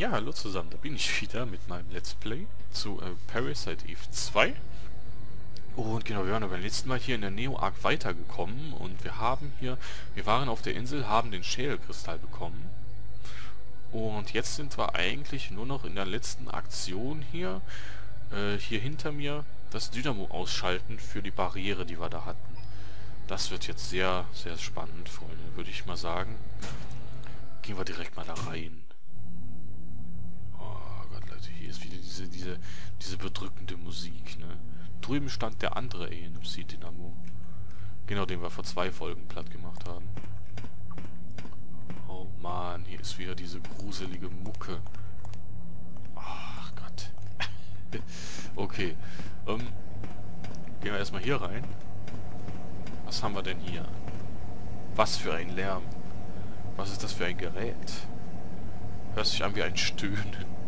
Ja, hallo zusammen, da bin ich wieder mit meinem Let's Play zu äh, Parasite Eve 2. Und genau, wir waren beim letzten Mal hier in der Neo-Arc weitergekommen und wir haben hier, wir waren auf der Insel, haben den Schädelkristall bekommen. Und jetzt sind wir eigentlich nur noch in der letzten Aktion hier, äh, hier hinter mir, das Dynamo ausschalten für die Barriere, die wir da hatten. Das wird jetzt sehr, sehr spannend, Freunde, würde ich mal sagen. Gehen wir direkt mal da rein. Ist wieder diese, diese, diese bedrückende Musik, ne? Drüben stand der andere ANMC Dynamo. Genau, den wir vor zwei Folgen platt gemacht haben. Oh man, hier ist wieder diese gruselige Mucke. Ach Gott. okay. Ähm, gehen wir erstmal hier rein. Was haben wir denn hier? Was für ein Lärm. Was ist das für ein Gerät? Hört sich an wie ein Stöhnen.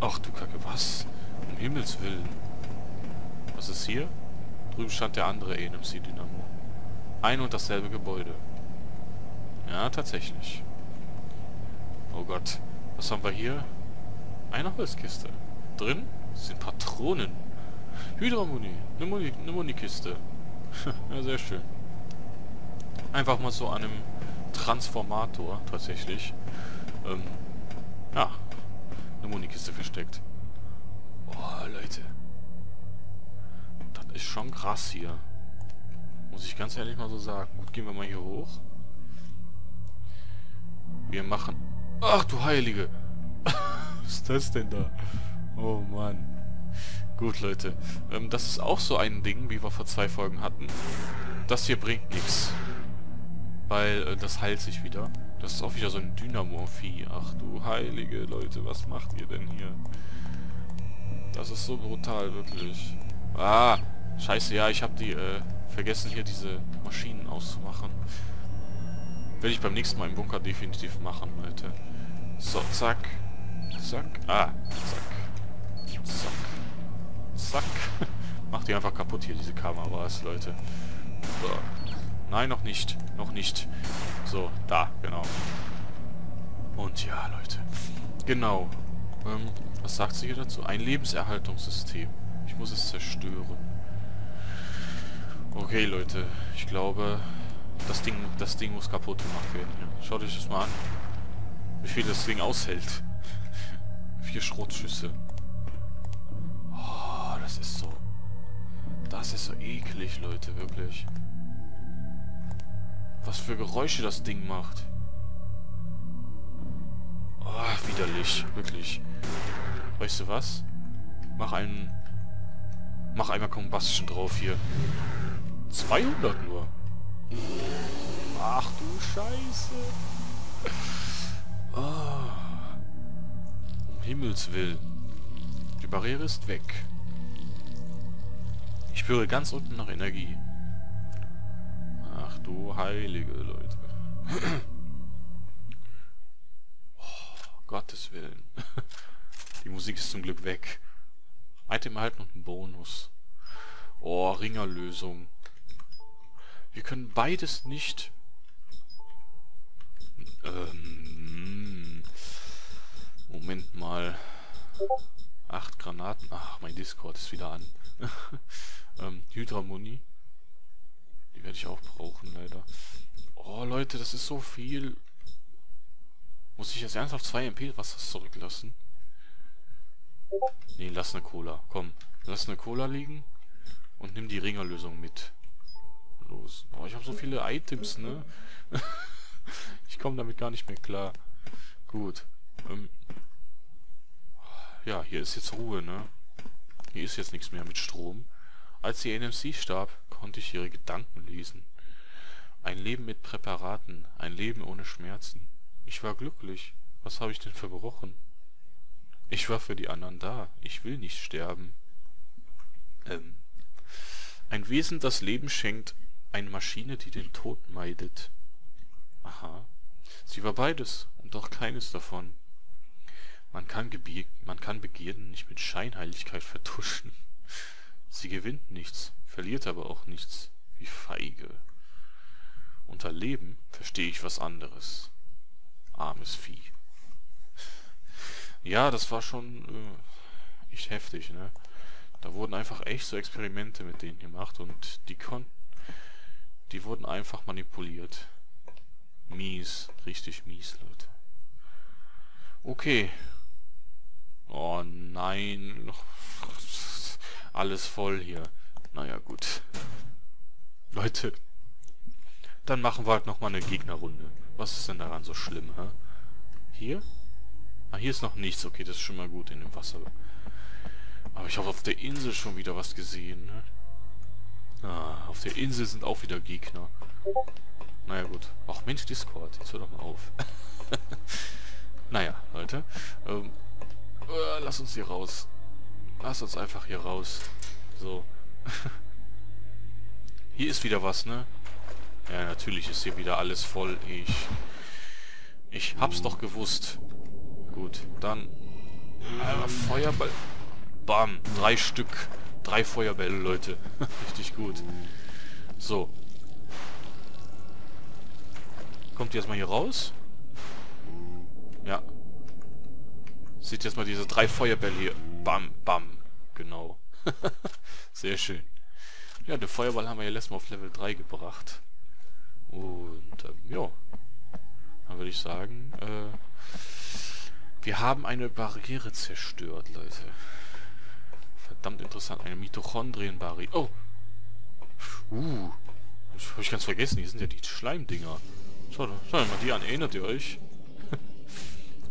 Ach du Kacke, was? Um Himmels Willen. Was ist hier? Drüben stand der andere ENMC-Dynamo. Ein und dasselbe Gebäude. Ja, tatsächlich. Oh Gott. Was haben wir hier? Eine Holzkiste. Drin sind Patronen. Hydramuni. Eine, Muni eine Munikiste. ja, sehr schön. Einfach mal so an einem Transformator, tatsächlich. Ähm, ja, eine Munikiste versteckt. Boah, Leute. Das ist schon krass hier. Muss ich ganz ehrlich mal so sagen. Gut, gehen wir mal hier hoch. Wir machen... Ach du Heilige! Was ist das denn da? Oh Mann. Gut, Leute. Ähm, das ist auch so ein Ding, wie wir vor zwei Folgen hatten. Das hier bringt nichts. Weil äh, das heilt sich wieder. Das ist auch wieder so ein Dynamo-Vieh. Ach du heilige Leute, was macht ihr denn hier? Das ist so brutal, wirklich. Ah, scheiße, ja, ich habe die, äh, vergessen hier diese Maschinen auszumachen. Werde ich beim nächsten Mal im Bunker definitiv machen, Leute. So, zack. Zack. Ah, zack. Zack. Zack. Macht die einfach kaputt hier, diese Kameras, Leute. So. Nein, noch nicht. Noch nicht. So, da, genau. Und ja, Leute. Genau. Ähm, was sagt sie hier dazu? Ein Lebenserhaltungssystem. Ich muss es zerstören. Okay, Leute. Ich glaube, das Ding, das Ding muss kaputt gemacht werden. Hier. Schaut euch das mal an. Wie viel das Ding aushält. Vier Schrotschüsse. Oh, das ist so... Das ist so eklig, Leute, wirklich. Was für Geräusche das Ding macht. Oh, widerlich. Wirklich. Weißt du was? Mach einen... Mach einmal Combustion drauf hier. 200 nur. Ach du Scheiße. Oh. Um Himmels Willen. Die Barriere ist weg. Ich spüre ganz unten noch Energie. Du heilige Leute. oh, Gottes Willen. Die Musik ist zum Glück weg. Item erhalten und ein Bonus. Oh, Ringerlösung. Wir können beides nicht... Ähm, Moment mal. Acht Granaten. Ach, mein Discord ist wieder an. ähm, Hydramuni werde ich auch brauchen, leider. Oh, Leute, das ist so viel. Muss ich jetzt ernsthaft 2 MP was zurücklassen? Nee, lass eine Cola. Komm, lass eine Cola liegen und nimm die Ringerlösung mit. Los. Oh, ich habe so viele Items, ne? ich komme damit gar nicht mehr klar. Gut. Ähm ja, hier ist jetzt Ruhe, ne? Hier ist jetzt nichts mehr mit Strom. Als die NMC starb, konnte ich ihre Gedanken lesen. Ein Leben mit Präparaten, ein Leben ohne Schmerzen. Ich war glücklich. Was habe ich denn verbrochen? Ich war für die anderen da. Ich will nicht sterben. Ähm. Ein Wesen, das Leben schenkt, eine Maschine, die den Tod meidet. Aha. Sie war beides und doch keines davon. Man kann, man kann Begierden nicht mit Scheinheiligkeit vertuschen. Sie gewinnt nichts, verliert aber auch nichts. Wie feige. Unter Leben verstehe ich was anderes. Armes Vieh. Ja, das war schon äh, echt heftig, ne? Da wurden einfach echt so Experimente mit denen gemacht und die konnten... Die wurden einfach manipuliert. Mies. Richtig mies, Leute. Okay. Oh nein. Alles voll hier. Naja, gut. Leute. Dann machen wir halt nochmal eine Gegnerrunde. Was ist denn daran so schlimm, hä? Hier? Ah, hier ist noch nichts. Okay, das ist schon mal gut in dem Wasser. Aber ich habe auf der Insel schon wieder was gesehen, ne? Ah, auf der Insel sind auch wieder Gegner. Naja, gut. Ach, Mensch, Discord. Jetzt hör doch mal auf. naja, Leute. Ähm, äh, lass uns hier raus. Lass uns einfach hier raus. So. hier ist wieder was, ne? Ja, natürlich ist hier wieder alles voll. Ich... Ich hab's doch gewusst. Gut, dann... Äh, Feuerball... Bam, drei Stück. Drei Feuerbälle, Leute. Richtig gut. So. Kommt ihr jetzt mal hier raus? Ja. Seht jetzt mal diese drei Feuerbälle hier. Bam, bam. Genau. Sehr schön. Ja, den Feuerball haben wir ja letztes Mal auf Level 3 gebracht. Und, ähm, ja. Dann würde ich sagen, äh, wir haben eine Barriere zerstört, Leute. Verdammt interessant. Eine Mitochondrienbarriere. Oh! Uh. Das habe ich ganz vergessen. Hier sind ja die Schleimdinger. Schaut, schaut mal die an. Erinnert ihr euch?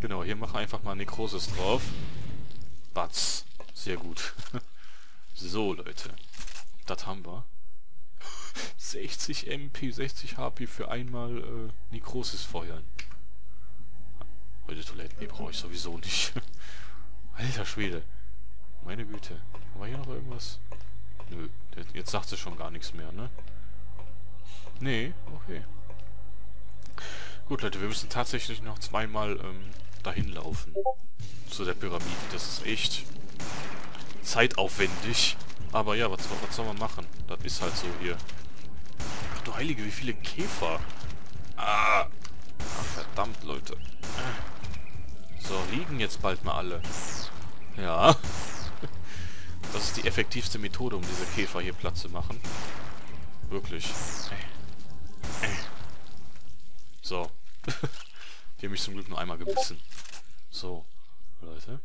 Genau, hier machen wir einfach mal Nekrosis drauf. Batz. Sehr gut. so, Leute. Das haben wir. 60 MP, 60 HP für einmal äh, Nekrosis feuern. Heute Toiletten, die brauche ich sowieso nicht. Alter Schwede. Meine Güte. War hier noch irgendwas? Nö. Jetzt sagt sie schon gar nichts mehr, ne? Nee, okay. Gut, Leute, wir müssen tatsächlich noch zweimal ähm, dahin laufen. Zu der Pyramide. Das ist echt zeitaufwendig. Aber ja, was, was soll man machen? Das ist halt so hier. Ach du Heilige, wie viele Käfer. Ah. Ach, verdammt, Leute. So, liegen jetzt bald mal alle. Ja. Das ist die effektivste Methode, um diese Käfer hier Platz zu machen. Wirklich. So. die haben mich zum Glück nur einmal gebissen. So, Leute.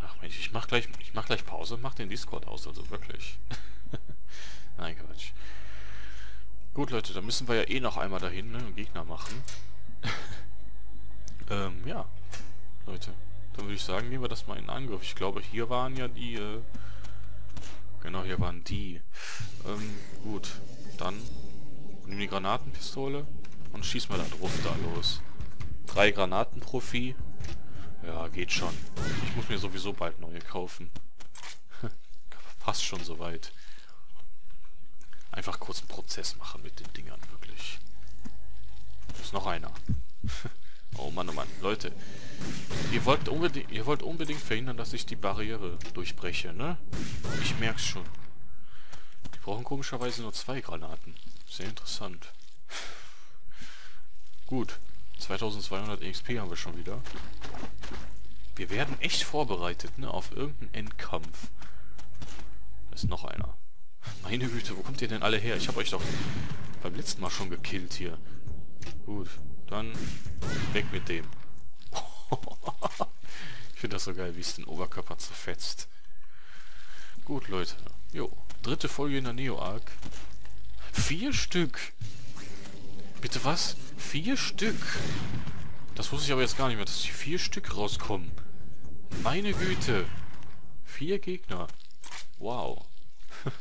Ach Mensch, ich mach gleich, ich mach gleich Pause mach den Discord aus, also wirklich. Nein, Quatsch. Gut, Leute, dann müssen wir ja eh noch einmal dahin, ne, Gegner machen. ähm, ja. Leute, dann würde ich sagen, nehmen wir das mal in Angriff. Ich glaube, hier waren ja die, äh, Genau, hier waren die. Ähm, gut. Dann nehmen die Granatenpistole und schießen wir da drauf da los. Drei Granatenprofi. Ja, geht schon. Ich muss mir sowieso bald neue kaufen. Passt schon soweit. Einfach kurz einen Prozess machen mit den Dingern, wirklich. Da ist noch einer. oh Mann, oh Mann. Leute, Ihr wollt, unbedingt, ihr wollt unbedingt verhindern, dass ich die Barriere durchbreche, ne? Ich merk's schon. Die brauchen komischerweise nur zwei Granaten. Sehr interessant. Gut. 2200 XP haben wir schon wieder. Wir werden echt vorbereitet, ne? Auf irgendeinen Endkampf. Da ist noch einer. Meine Güte, wo kommt ihr denn alle her? Ich habe euch doch beim letzten Mal schon gekillt hier. Gut, dann weg mit dem ich finde das so geil, wie es den Oberkörper zerfetzt. Gut, Leute. Jo, dritte Folge in der Neo-Arc. Vier Stück. Bitte was? Vier Stück? Das wusste ich aber jetzt gar nicht mehr, dass die vier Stück rauskommen. Meine Güte. Vier Gegner. Wow.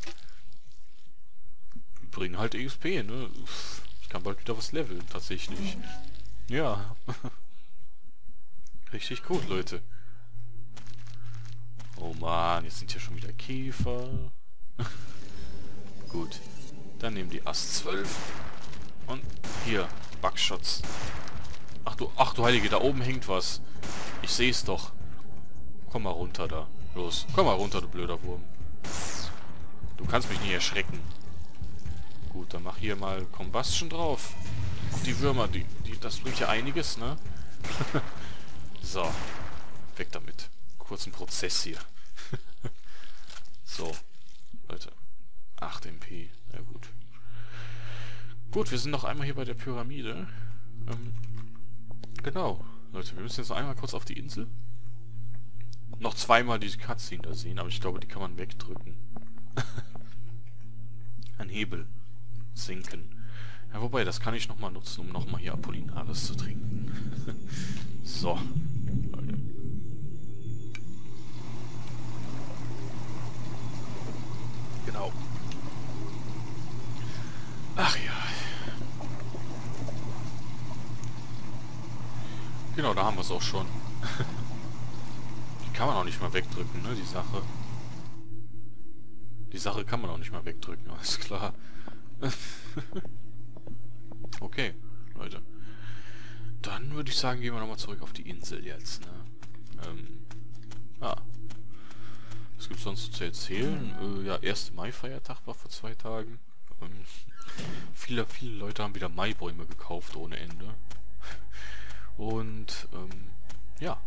Bringen halt XP, ne? Ich kann bald wieder was leveln, tatsächlich. Ja. Richtig gut, Leute. Oh man, jetzt sind hier schon wieder Käfer. gut. Dann nehmen die Ast 12. Und hier, Backshots. Ach du, ach du Heilige, da oben hängt was. Ich sehe es doch. Komm mal runter da. Los, komm mal runter, du blöder Wurm. Du kannst mich nicht erschrecken. Gut, dann mach hier mal Combustion drauf. Auf die Würmer, die, die, das bringt ja einiges, ne? So. weg damit. Kurzen Prozess hier. so, Leute. 8 MP. Ja gut. Gut, wir sind noch einmal hier bei der Pyramide. Ähm, genau. Leute, wir müssen jetzt noch einmal kurz auf die Insel. Noch zweimal diese Cutscene da sehen, aber ich glaube, die kann man wegdrücken. Ein Hebel. Sinken. Ja, wobei, das kann ich nochmal nutzen, um nochmal hier Apollinaris zu trinken. so. Genau. Ach ja. Genau, da haben wir es auch schon. die kann man auch nicht mal wegdrücken, ne, die Sache. Die Sache kann man auch nicht mal wegdrücken, alles klar. okay, Leute. Dann würde ich sagen, gehen wir nochmal zurück auf die Insel jetzt, ne? Ähm, ja. Was gibt's sonst zu erzählen? Äh, ja, 1. Mai-Feiertag war vor zwei Tagen. Ähm, viele, viele Leute haben wieder Maibäume gekauft ohne Ende. Und, ähm, ja.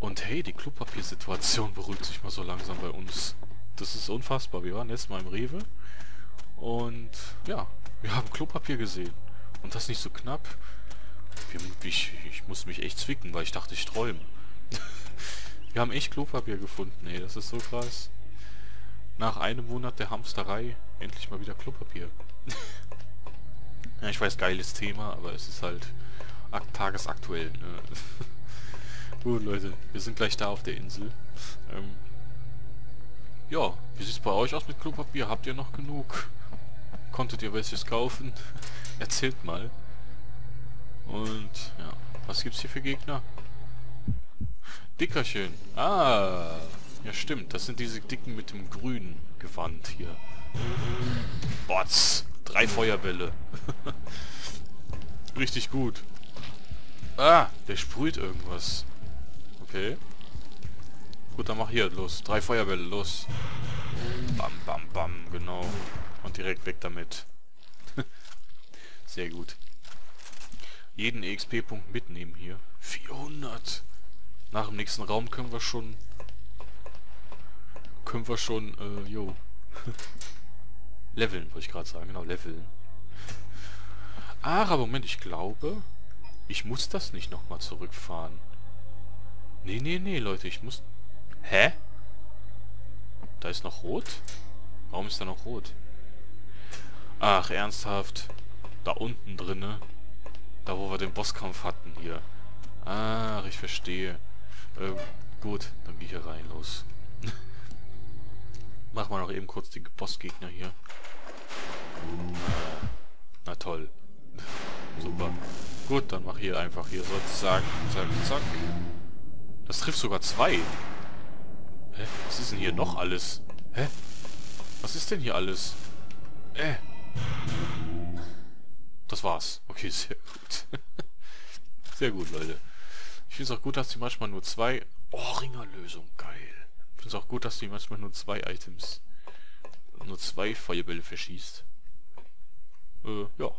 Und hey, die Klopapiersituation beruhigt sich mal so langsam bei uns. Das ist unfassbar. Wir waren letztes Mal im Rewe und ja, wir haben Klopapier gesehen. Und das nicht so knapp. Ich, ich muss mich echt zwicken, weil ich dachte, ich träume. wir haben echt Klopapier gefunden, ey. Das ist so krass. Nach einem Monat der Hamsterei endlich mal wieder Klopapier. ja, ich weiß, geiles Thema, aber es ist halt tagesaktuell. Ne? Gut, Leute, wir sind gleich da auf der Insel. Ähm, ja, wie sieht's bei euch aus mit Klopapier? Habt ihr noch genug? Konntet ihr welches kaufen? Erzählt mal. Und, ja, was gibt's hier für Gegner? Dickerchen. Ah, ja stimmt, das sind diese Dicken mit dem grünen Gewand hier. Bots, drei Feuerbälle. Richtig gut. Ah, der sprüht irgendwas. Okay. Gut, dann mach hier, los. Drei Feuerbälle, los. Bam, bam, bam, genau. Und direkt weg damit. Sehr gut. Jeden EXP-Punkt mitnehmen hier. 400. Nach dem nächsten Raum können wir schon... Können wir schon, äh, jo. leveln, wollte ich gerade sagen. Genau, leveln. Ah, aber Moment, ich glaube... Ich muss das nicht nochmal zurückfahren. Nee, nee, nee, Leute, ich muss... Hä? Da ist noch rot? Warum ist da noch rot? Ach, ernsthaft? Da unten drinne? Da, wo wir den Bosskampf hatten hier. Ach, ich verstehe. Äh, gut, dann gehe ich hier rein, los. Machen wir noch eben kurz den Bossgegner hier. Na toll. Super. Gut, dann mach hier einfach hier sozusagen. Zack, zack. Das trifft sogar zwei. Hä? Was ist denn hier noch alles? Hä? Was ist denn hier alles? Äh. Das war's. Okay, sehr gut. sehr gut, Leute. Ich finde es auch gut, dass die manchmal nur zwei... Oh, Ringerlösung. Geil. Ich finde es auch gut, dass die manchmal nur zwei Items... Nur zwei Feuerbälle verschießt. Äh, ja.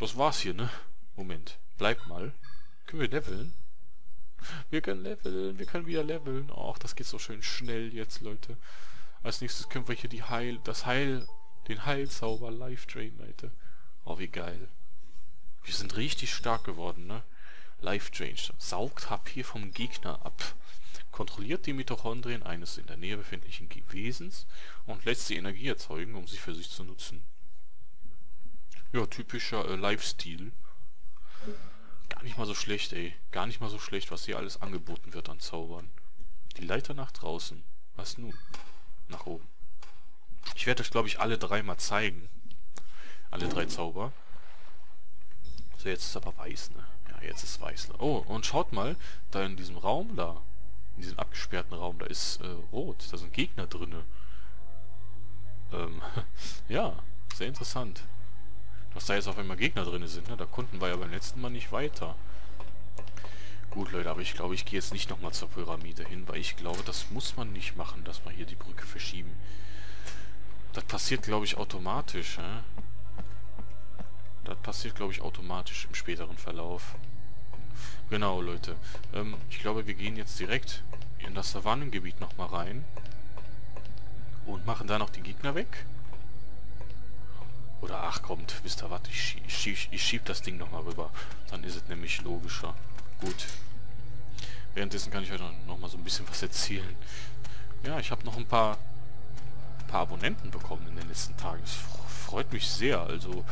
Das war's hier, ne? Moment. Bleib mal. Können wir leveln? Wir können leveln. Wir können wieder leveln. Ach, das geht so schön schnell jetzt, Leute. Als nächstes können wir hier die Heil... Das Heil... Den Heilzauber Life Drain, Leute. Oh, wie geil. Wir sind richtig stark geworden, ne? Life Drain. Saugt HP vom Gegner ab. Kontrolliert die Mitochondrien eines in der Nähe befindlichen Wesens und lässt sie Energie erzeugen, um sie für sich zu nutzen. Ja, typischer äh, Lifestyle. Gar nicht mal so schlecht, ey. Gar nicht mal so schlecht, was hier alles angeboten wird an Zaubern. Die Leiter nach draußen. Was nun? Nach oben. Ich werde euch, glaube ich, alle drei mal zeigen. Alle drei Zauber. So, jetzt ist aber weiß, ne? Ja, jetzt ist weiß. Oh, und schaut mal, da in diesem Raum da, in diesem abgesperrten Raum, da ist äh, rot. Da sind Gegner drinne. Ähm, ja, sehr interessant. Dass da jetzt auf einmal Gegner drin sind, ne? Da konnten wir ja beim letzten Mal nicht weiter. Gut, Leute, aber ich glaube, ich gehe jetzt nicht nochmal zur Pyramide hin, weil ich glaube, das muss man nicht machen, dass wir hier die Brücke verschieben. Das passiert, glaube ich, automatisch, hä? Das passiert, glaube ich, automatisch im späteren Verlauf. Genau, Leute. Ähm, ich glaube, wir gehen jetzt direkt in das Savannengebiet nochmal rein. Und machen da noch die Gegner weg. Oder ach kommt, wisst ihr was, ich, ich, ich schieb das Ding nochmal rüber. Dann ist es nämlich logischer. Gut. Währenddessen kann ich euch noch mal so ein bisschen was erzählen. Ja, ich habe noch ein paar, paar Abonnenten bekommen in den letzten Tagen. Das freut mich sehr. Also,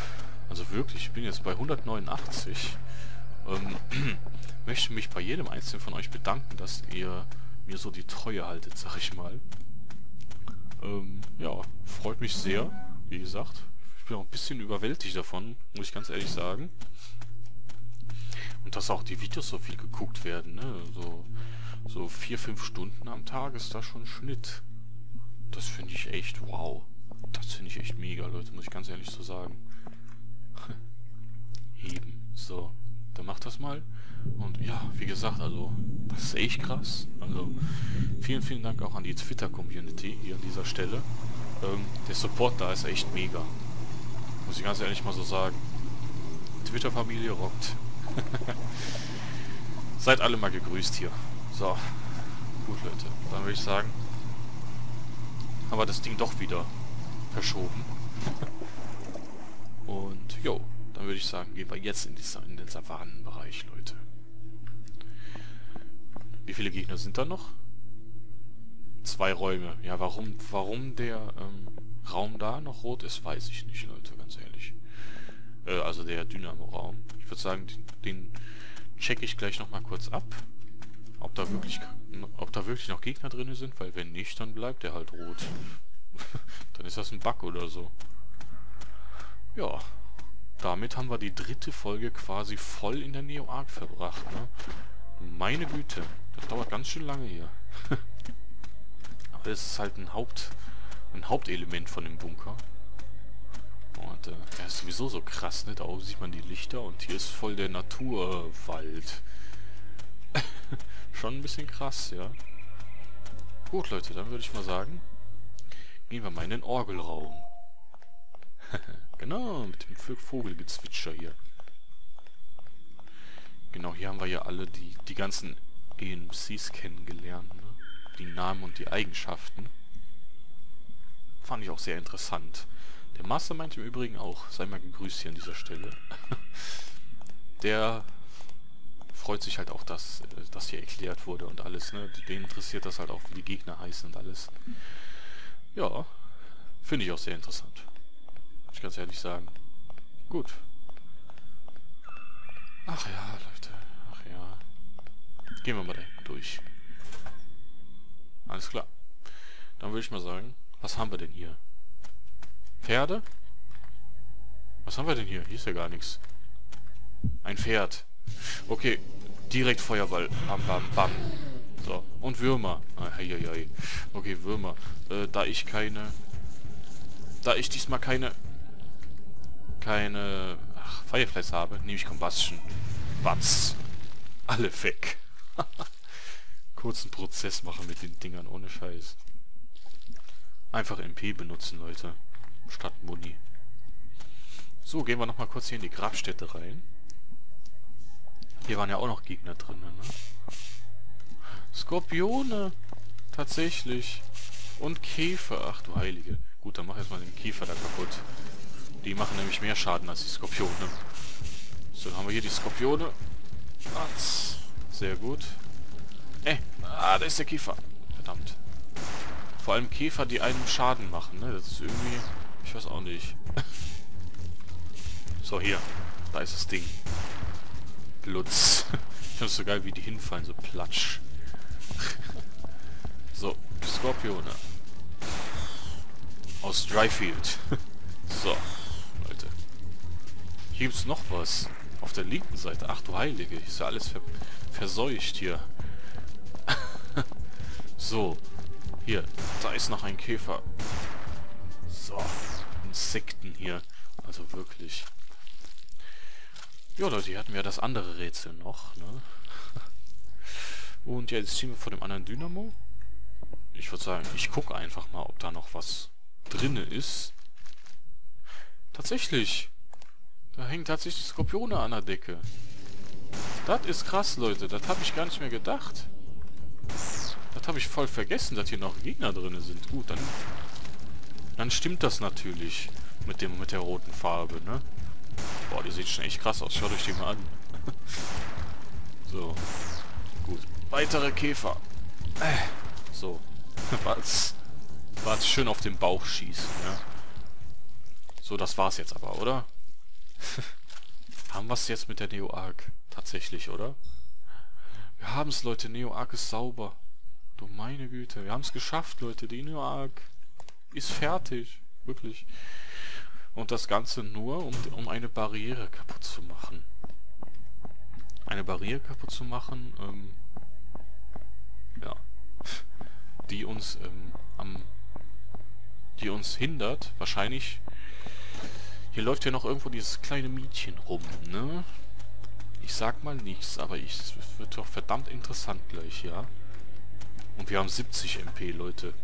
also wirklich, ich bin jetzt bei 189. Ähm, möchte mich bei jedem einzelnen von euch bedanken, dass ihr mir so die Treue haltet, sag ich mal. Ähm, ja, freut mich sehr, wie gesagt. Bin auch ein bisschen überwältigt davon, muss ich ganz ehrlich sagen. Und dass auch die Videos so viel geguckt werden, ne? So, so vier, fünf Stunden am Tag ist da schon Schnitt. Das finde ich echt wow. Das finde ich echt mega, Leute, muss ich ganz ehrlich so sagen. Heben. So, dann macht das mal. Und ja, wie gesagt, also, das ist echt krass. Also, vielen, vielen Dank auch an die Twitter-Community hier an dieser Stelle. Ähm, der Support da ist echt mega. Muss ich ganz ehrlich mal so sagen. Twitter-Familie rockt. Seid alle mal gegrüßt hier. So. Gut, Leute. Dann würde ich sagen, haben wir das Ding doch wieder verschoben. Und, jo, dann würde ich sagen, gehen wir jetzt in, die, in den Savannenbereich, Leute. Wie viele Gegner sind da noch? Zwei Räume. Ja, warum, warum der ähm, Raum da noch rot ist, weiß ich nicht, Leute, ganz ehrlich. Äh, also der Dynamo-Raum. Ich würde sagen, den, den checke ich gleich nochmal kurz ab. Ob da wirklich ob da wirklich noch Gegner drin sind, weil wenn nicht, dann bleibt der halt rot. dann ist das ein Bug oder so. Ja. Damit haben wir die dritte Folge quasi voll in der Neo Arc verbracht, ne? Meine Güte. Das dauert ganz schön lange hier. Aber es ist halt ein Haupt ein Hauptelement von dem Bunker. Und äh, er ist sowieso so krass, ne? Da oben sieht man die Lichter und hier ist voll der Naturwald. Schon ein bisschen krass, ja. Gut, Leute, dann würde ich mal sagen, gehen wir mal in den Orgelraum. genau, mit dem Vogelgezwitscher hier. Genau, hier haben wir ja alle die, die ganzen ENCs kennengelernt, ne? Die Namen und die Eigenschaften. Fand ich auch sehr interessant. Der Master meint im Übrigen auch, sei mal gegrüßt hier an dieser Stelle. Der freut sich halt auch, dass das hier erklärt wurde und alles, ne? Den interessiert das halt auch, wie die Gegner heißen und alles. Ja, finde ich auch sehr interessant. Ich ganz ehrlich sagen. Gut. Ach ja, Leute. Ach ja. Gehen wir mal durch. Alles klar. Dann würde ich mal sagen, was haben wir denn hier? Pferde? Was haben wir denn hier? Hier ist ja gar nichts. Ein Pferd. Okay, direkt Feuerball. Bam, bam, bam. So, und Würmer. Ah. Okay, Würmer. Äh, da ich keine... Da ich diesmal keine... Keine... Ach, Fireflies habe, nehme ich Combustion. Batz. Alle weg. Kurzen Prozess machen mit den Dingern, ohne Scheiß. Einfach MP benutzen, Leute statt Muni. So, gehen wir nochmal kurz hier in die Grabstätte rein. Hier waren ja auch noch Gegner drin, ne? Skorpione! Tatsächlich. Und Käfer. Ach du Heilige. Gut, dann mach jetzt mal den Käfer da kaputt. Die machen nämlich mehr Schaden als die Skorpione. So, dann haben wir hier die Skorpione. Sehr gut. Äh, ah, da ist der Käfer. Verdammt. Vor allem Käfer, die einem Schaden machen, ne? Das ist irgendwie... Ich weiß auch nicht. so, hier. Da ist das Ding. Lutz. Ich finde es so geil, wie die hinfallen. So platsch. so, Skorpione. Aus Dryfield. so, Leute. Hier gibt's noch was. Auf der linken Seite. Ach du Heilige. Ist ja alles ver verseucht hier. so. Hier. Da ist noch ein Käfer. So. Insekten hier. Also wirklich. Ja, Leute, hier hatten wir das andere Rätsel noch, ne? Und ja, jetzt ziehen wir vor dem anderen Dynamo. Ich würde sagen, ich gucke einfach mal, ob da noch was drinne ist. Tatsächlich. Da hängen tatsächlich Skorpione an der Decke. Das ist krass, Leute. Das habe ich gar nicht mehr gedacht. Das habe ich voll vergessen, dass hier noch Gegner drin sind. Gut, dann, dann stimmt das natürlich mit dem mit der roten Farbe, ne? Boah, die sieht schon echt krass aus. Schaut euch die mal an. so. Gut. Weitere Käfer. So. Was? Was schön auf den Bauch schießen, ja? So, das war's jetzt aber, oder? Haben wir es jetzt mit der Neo-Arc? Tatsächlich, oder? Wir haben es, Leute. Neo-Arc ist sauber. Du meine Güte. Wir haben es geschafft, Leute. Die Neo-Arc ist fertig. Wirklich. Und das Ganze nur, um, um eine Barriere kaputt zu machen. Eine Barriere kaputt zu machen, ähm, ja, die uns ähm, am, die uns hindert, wahrscheinlich, hier läuft ja noch irgendwo dieses kleine Mädchen rum, ne? Ich sag mal nichts, aber ich, es wird doch verdammt interessant gleich, ja? Und wir haben 70 MP, Leute.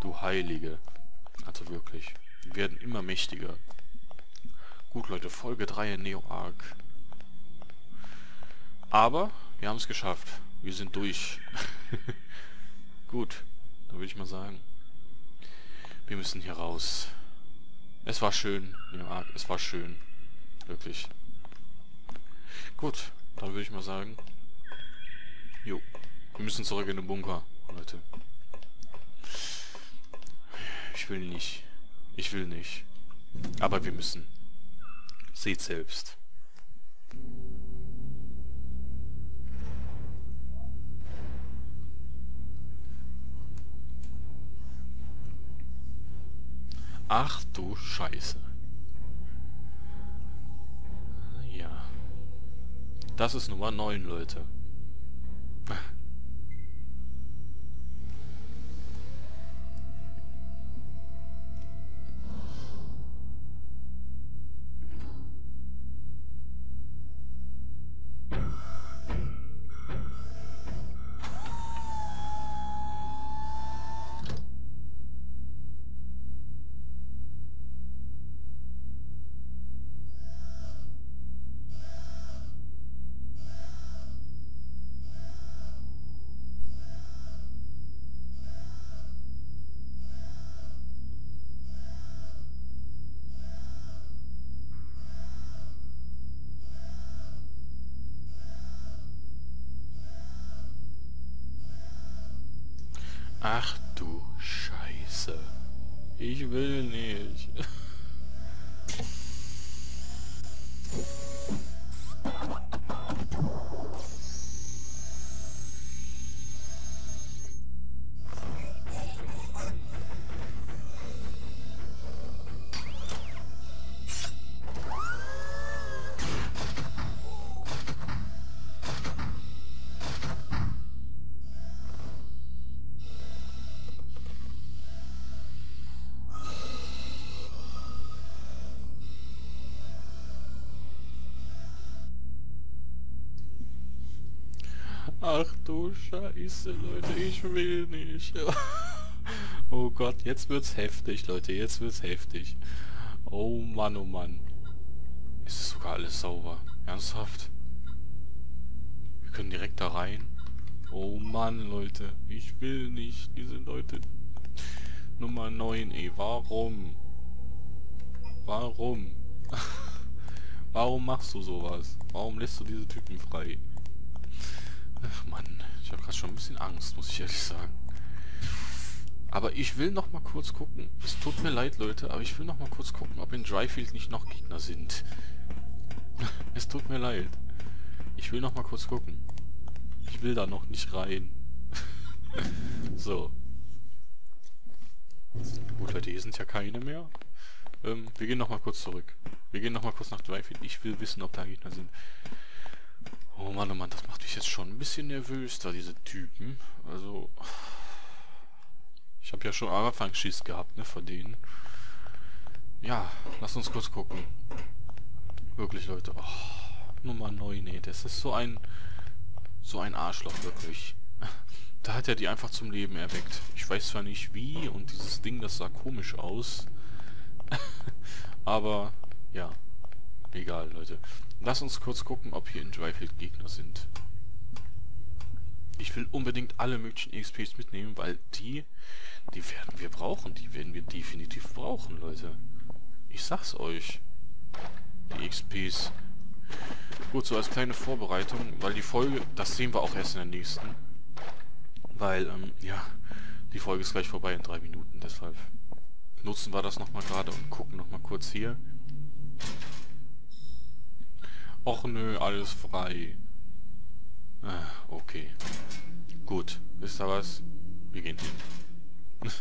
du Heilige. Also wirklich. Wir werden immer mächtiger. Gut, Leute, Folge 3 in Neo Arc. Aber wir haben es geschafft. Wir sind durch. Gut, dann würde ich mal sagen, wir müssen hier raus. Es war schön, Neo Arc, es war schön. Wirklich. Gut, dann würde ich mal sagen, jo, wir müssen zurück in den Bunker, Leute. Ich will nicht. Ich will nicht. Aber wir müssen. Seht selbst. Ach du Scheiße. Ja. Das ist Nummer 9, Leute. Scheiße, Leute, ich will nicht. oh Gott, jetzt wird's heftig, Leute, jetzt wird's heftig. Oh Mann, oh Mann. Ist es sogar alles sauber? Ernsthaft? Wir können direkt da rein. Oh Mann, Leute, ich will nicht. Diese Leute... Nummer 9, ey, warum? Warum? warum machst du sowas? Warum lässt du diese Typen frei? Ach Mann, ich habe gerade schon ein bisschen Angst, muss ich ehrlich sagen. Aber ich will noch mal kurz gucken. Es tut mir leid, Leute, aber ich will noch mal kurz gucken, ob in Dryfield nicht noch Gegner sind. es tut mir leid. Ich will noch mal kurz gucken. Ich will da noch nicht rein. so. Gut, Leute, hier sind ja keine mehr. Ähm, wir gehen noch mal kurz zurück. Wir gehen noch mal kurz nach Dryfield. Ich will wissen, ob da Gegner sind. Oh Mann, oh Mann, das macht mich jetzt schon ein bisschen nervös, da diese Typen. Also... Ich habe ja schon am Anfang gehabt, ne, von denen. Ja, lass uns kurz gucken. Wirklich, Leute. Oh, Nummer 9, nee, das ist so ein... So ein Arschloch, wirklich. Da hat er die einfach zum Leben erweckt. Ich weiß zwar nicht wie und dieses Ding, das sah komisch aus. Aber, ja. Egal, Leute. Lass uns kurz gucken, ob hier in Dryfield Gegner sind. Ich will unbedingt alle möglichen XPs mitnehmen, weil die, die werden wir brauchen. Die werden wir definitiv brauchen, Leute. Ich sag's euch. Die XPs. Gut, so als kleine Vorbereitung, weil die Folge, das sehen wir auch erst in der nächsten. Weil, ähm, ja, die Folge ist gleich vorbei in drei Minuten, deshalb nutzen wir das nochmal gerade und gucken nochmal kurz hier. Och nö, alles frei. Ah, okay. Gut, wisst ihr was? Wir gehen hin.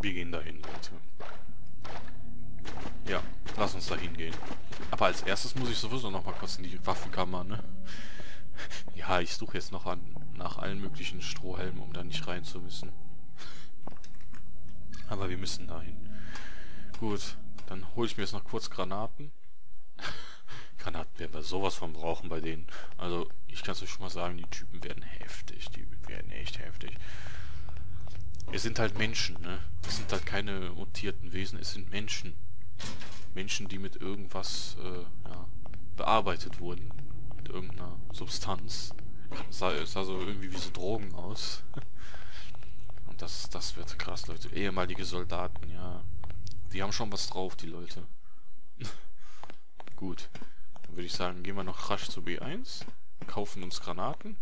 Wir gehen dahin, Leute. Ja, lass uns da hingehen. Aber als erstes muss ich sowieso noch mal kurz in die Waffenkammer, ne? Ja, ich suche jetzt noch an, nach allen möglichen Strohhelmen, um da nicht rein zu müssen. Aber wir müssen dahin. Gut, dann hole ich mir jetzt noch kurz Granaten. Granaten werden wir sowas von brauchen bei denen. Also, ich kann es euch schon mal sagen, die Typen werden heftig. Die werden echt heftig. Es sind halt Menschen, ne? Es sind halt keine mutierten Wesen, es sind Menschen. Menschen, die mit irgendwas äh, ja, bearbeitet wurden. Mit irgendeiner Substanz. Sah, sah so irgendwie wie so Drogen aus. Und das, das wird krass, Leute. Ehemalige Soldaten, ja. Die haben schon was drauf, die Leute. Gut. Dann würde ich sagen, gehen wir noch rasch zu B1. Kaufen uns Granaten.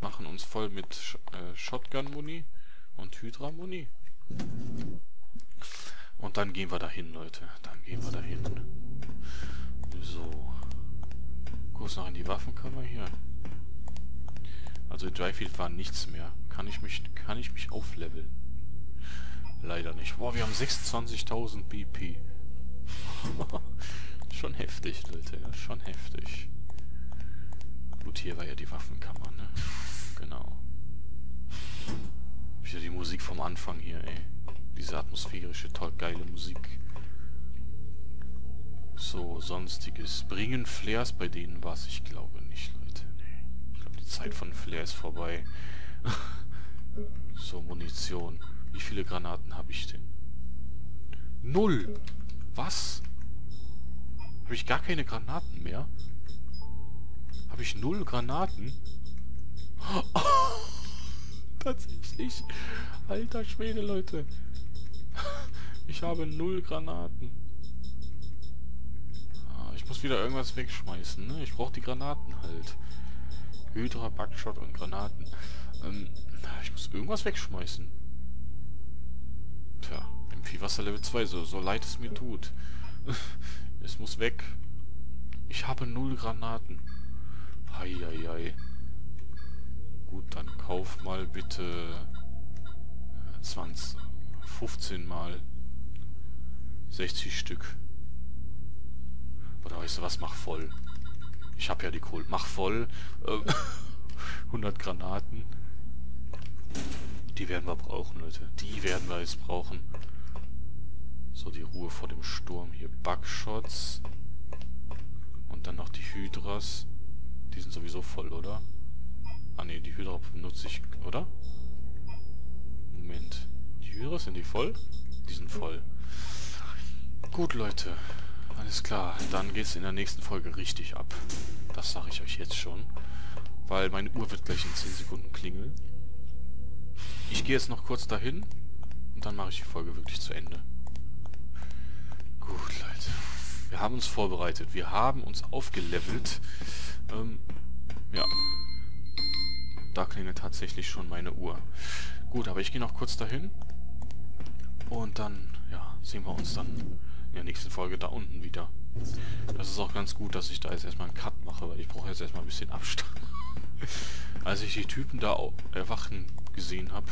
Machen uns voll mit Sh äh, Shotgun-Muni und Hydra-Muni. Und dann gehen wir dahin, Leute. Dann gehen wir dahin. So. Kurz noch in die Waffenkammer hier. Also in Dryfield war nichts mehr. Kann ich mich, kann ich mich aufleveln? Leider nicht. Boah, wir haben 26.000 BP. schon heftig, Leute. Ja, schon heftig. Gut, hier war ja die Waffenkammer, ne? Genau. Wieder die Musik vom Anfang hier, ey. Diese atmosphärische, toll geile Musik. So, sonstiges. Bringen Flares bei denen was? Ich glaube nicht, Leute. Nee. Ich glaube, die Zeit von Flare ist vorbei. so, Munition. Wie viele Granaten habe ich denn? Null! Was? Habe ich gar keine Granaten mehr? Habe ich null Granaten? Oh, tatsächlich. Alter Schwede, Leute. Ich habe null Granaten. Ah, ich muss wieder irgendwas wegschmeißen, ne? Ich brauche die Granaten halt. Hydra, Backshot und Granaten. Ähm, ich muss irgendwas wegschmeißen. Tja, MP Wasser Level 2, so, so leid es mir tut. es muss weg. Ich habe null Granaten. Heieiei. Gut, dann kauf mal bitte 20, 15 mal 60 Stück. Oder weißt du was, mach voll. Ich hab ja die Kohle. Mach voll. 100 Granaten. Die werden wir brauchen, Leute. Die werden wir jetzt brauchen. So, die Ruhe vor dem Sturm. Hier Bugshots. Und dann noch die Hydras. Die sind sowieso voll, oder? Ah ne, die Hydra benutze ich, oder? Moment. Die Hydras, sind die voll? Die sind voll. Gut, Leute. Alles klar. Dann geht's in der nächsten Folge richtig ab. Das sage ich euch jetzt schon. Weil meine Uhr wird gleich in 10 Sekunden klingeln. Ich gehe jetzt noch kurz dahin und dann mache ich die Folge wirklich zu Ende. Gut, Leute. Wir haben uns vorbereitet. Wir haben uns aufgelevelt. Ähm, ja. Da klingelt tatsächlich schon meine Uhr. Gut, aber ich gehe noch kurz dahin. Und dann, ja, sehen wir uns dann in der nächsten Folge da unten wieder. Das ist auch ganz gut, dass ich da jetzt erstmal einen Cut mache, weil ich brauche jetzt erstmal ein bisschen Abstand. Als ich die Typen da erwachen gesehen habe,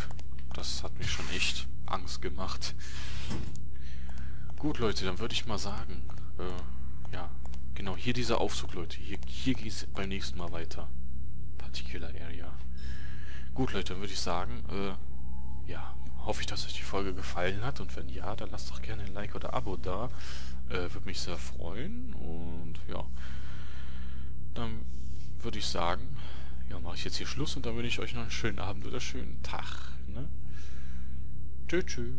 das hat mich schon echt Angst gemacht. Gut, Leute, dann würde ich mal sagen, äh, ja, genau, hier dieser Aufzug, Leute. Hier, hier geht es beim nächsten Mal weiter. Particular Area. Gut, Leute, dann würde ich sagen, äh, ja, hoffe ich, dass euch die Folge gefallen hat. Und wenn ja, dann lasst doch gerne ein Like oder Abo da. Äh, würde mich sehr freuen. Und ja, dann würde ich sagen, ja, mache ich jetzt hier Schluss und dann wünsche ich euch noch einen schönen Abend oder schönen Tag. Ne? Tschüss, tschüss.